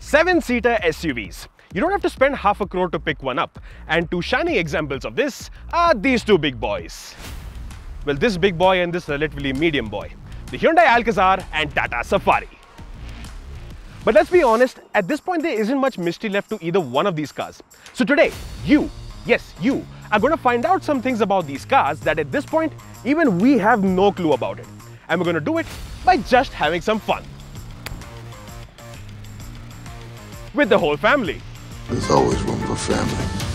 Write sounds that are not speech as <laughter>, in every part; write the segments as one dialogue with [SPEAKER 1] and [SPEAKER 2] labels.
[SPEAKER 1] Seven-seater SUVs. You don't have to spend half a crore to pick one up. And two shining examples of this are these two big boys. Well, this big boy and this relatively medium boy. The Hyundai Alcazar and Tata Safari. But let's be honest, at this point there isn't much mystery left to either one of these cars. So today, you, yes you, are going to find out some things about these cars that at this point, even we have no clue about it. And we're going to do it by just having some fun. With the whole family.
[SPEAKER 2] There's always room for family.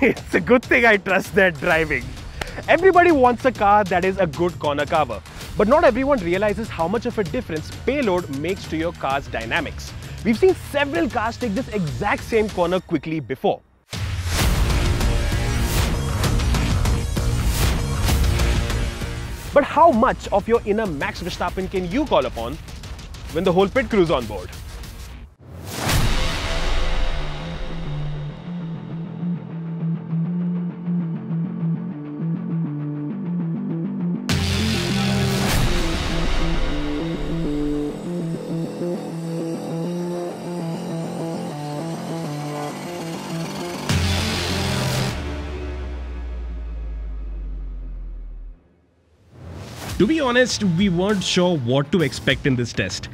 [SPEAKER 2] <laughs>
[SPEAKER 1] it's a good thing I trust their driving. Everybody wants a car that is a good corner carver, but not everyone realizes how much of a difference payload makes to your car's dynamics. We've seen several cars take this exact same corner quickly before. But how much of your inner Max Verstappen can you call upon when the whole pit crew's on board? To be honest, we weren't sure what to expect in this test.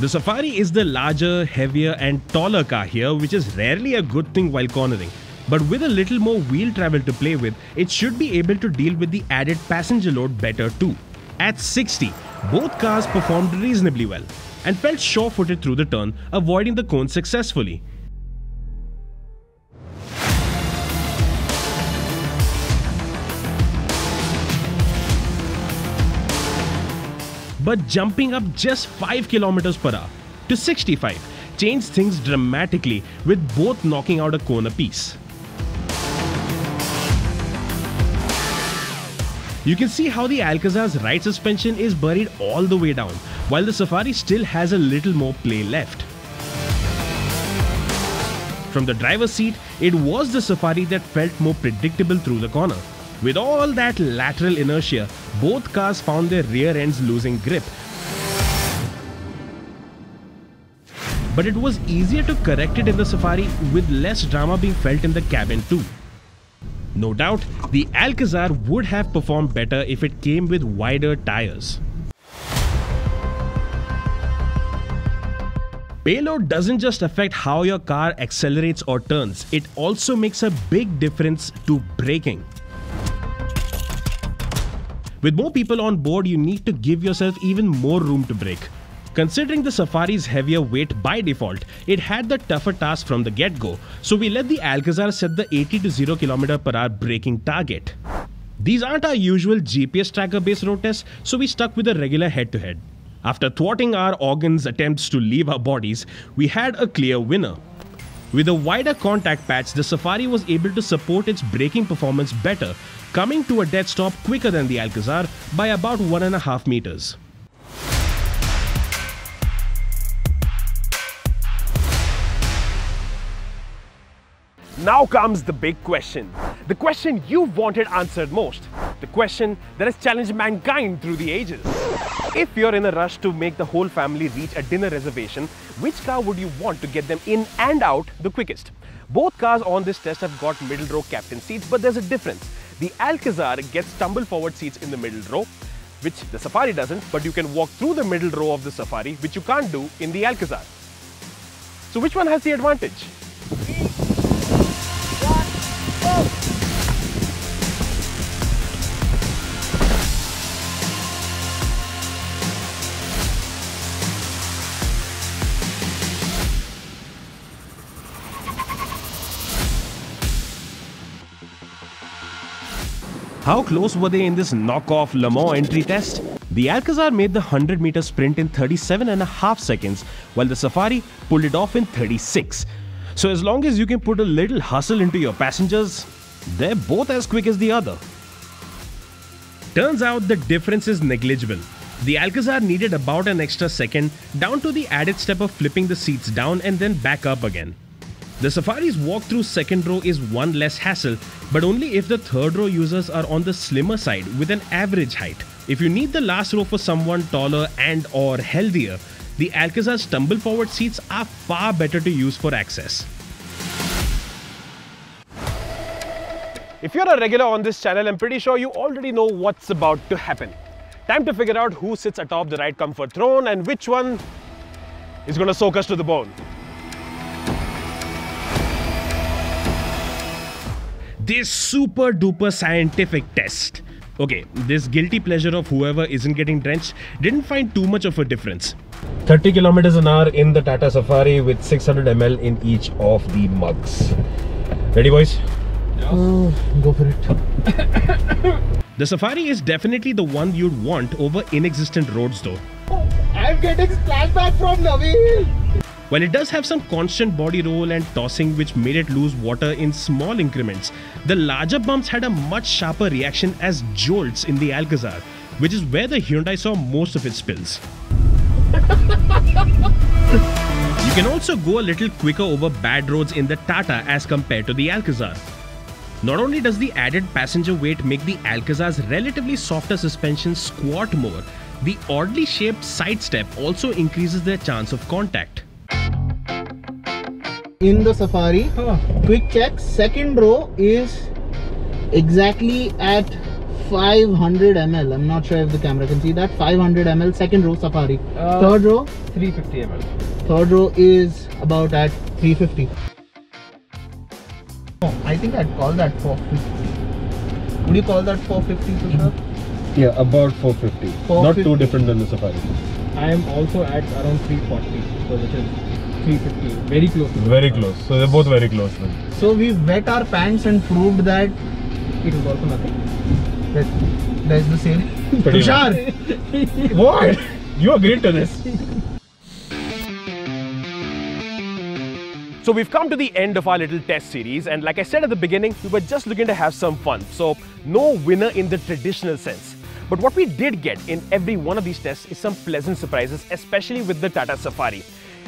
[SPEAKER 1] The Safari is the larger, heavier and taller car here which is rarely a good thing while cornering. But with a little more wheel travel to play with, it should be able to deal with the added passenger load better too. At 60, both cars performed reasonably well and felt sure-footed through the turn, avoiding the cone successfully. But jumping up just 5 km per hour to 65 changed things dramatically with both knocking out a corner piece. You can see how the Alcazar's right suspension is buried all the way down, while the Safari still has a little more play left. From the driver's seat, it was the Safari that felt more predictable through the corner. With all that lateral inertia, both cars found their rear ends losing grip. But it was easier to correct it in the Safari with less drama being felt in the cabin too. No doubt, the Alcazar would have performed better if it came with wider tires. Payload doesn't just affect how your car accelerates or turns, it also makes a big difference to braking. With more people on board, you need to give yourself even more room to brake. Considering the Safari's heavier weight by default, it had the tougher task from the get-go, so we let the Alcazar set the 80 to 0 km per hour braking target. These aren't our usual GPS tracker based road tests, so we stuck with a regular head-to-head. After thwarting our organs' attempts to leave our bodies, we had a clear winner. With a wider contact patch, the Safari was able to support its braking performance better, coming to a dead stop quicker than the Alcazar by about 1.5 meters. Now comes the big question. The question you've wanted answered most. The question that has challenged mankind through the ages. If you're in a rush to make the whole family reach a dinner reservation, which car would you want to get them in and out the quickest? Both cars on this test have got middle row captain seats, but there's a difference. The Alcazar gets tumble forward seats in the middle row, which the Safari doesn't, but you can walk through the middle row of the Safari, which you can't do in the Alcazar. So which one has the advantage? How close were they in this knockoff Le Mans entry test? The Alcazar made the 100 meter sprint in 37 and a half seconds, while the Safari pulled it off in 36. So as long as you can put a little hustle into your passengers, they're both as quick as the other. Turns out the difference is negligible. The Alcazar needed about an extra second down to the added step of flipping the seats down and then back up again. The Safari's walk-through second row is one less hassle, but only if the third row users are on the slimmer side with an average height. If you need the last row for someone taller and or healthier, the Alcazar's stumble forward seats are far better to use for access. If you're a regular on this channel, I'm pretty sure you already know what's about to happen. Time to figure out who sits atop the ride comfort throne and which one is going to soak us to the bone. This super duper scientific test. Okay, this guilty pleasure of whoever isn't getting drenched didn't find too much of a difference. 30 kilometers an hour in the Tata Safari with 600 ml in each of the mugs. Ready, boys?
[SPEAKER 3] Oh, go for it. <coughs>
[SPEAKER 1] The Safari is definitely the one you'd want over inexistent roads though.
[SPEAKER 3] Oh, I'm getting splashback from Naveen.
[SPEAKER 1] While it does have some constant body roll and tossing which made it lose water in small increments, the larger bumps had a much sharper reaction as jolts in the Alcazar, which is where the Hyundai saw most of its spills. you can also go a little quicker over bad roads in the Tata as compared to the Alcazar. Not only does the added passenger weight make the Alcazar's relatively softer suspension squat more, the oddly shaped side step also increases their chance of contact.
[SPEAKER 3] In the Safari, quick check, second row is exactly at 500 ml. I'm not sure if the camera can see that. 500 ml, second row Safari.
[SPEAKER 4] Uh,
[SPEAKER 3] Third row,
[SPEAKER 4] 350 ml.
[SPEAKER 3] third row is about at 350. Oh, I think I'd call that 450. Would you call that 450, Tushar?
[SPEAKER 4] Yeah, about 450. Not too different than the Safari.
[SPEAKER 5] I am also at around 340, so which is 350, very close.
[SPEAKER 4] Very close. So they're both very close then.
[SPEAKER 3] So we've wet our pants and proved that,
[SPEAKER 5] It is also nothing.
[SPEAKER 3] that there's the same. <laughs>
[SPEAKER 4] Pretty
[SPEAKER 3] Tushar! <laughs>
[SPEAKER 4] What? You agreed to this.
[SPEAKER 1] So we've come to the end of our little test series and like I said at the beginning, we were just looking to have some fun. So no winner in the traditional sense. But what we did get in every one of these tests is some pleasant surprises, especially with the Tata Safari.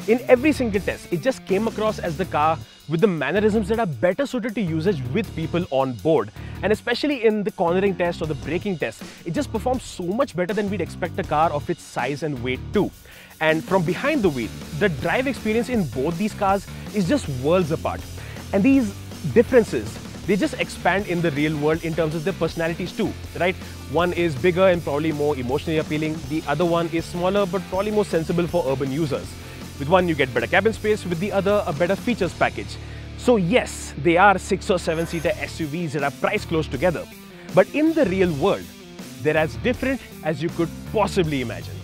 [SPEAKER 1] In every single test, it just came across as the car with the mannerisms that are better suited to usage with people on board. And especially in the cornering test or the braking test, it just performs so much better than we'd expect a car of its size and weight to. And from behind the wheel, the drive experience in both these cars is just worlds apart. And these differences, they just expand in the real world in terms of their personalities too, right? One is bigger and probably more emotionally appealing. The other one is smaller but probably more sensible for urban users. With one, you get better cabin space. With the other, a better features package. So yes, they are six or seven seater SUVs that are priced close together. But in the real world, they're as different as you could possibly imagine.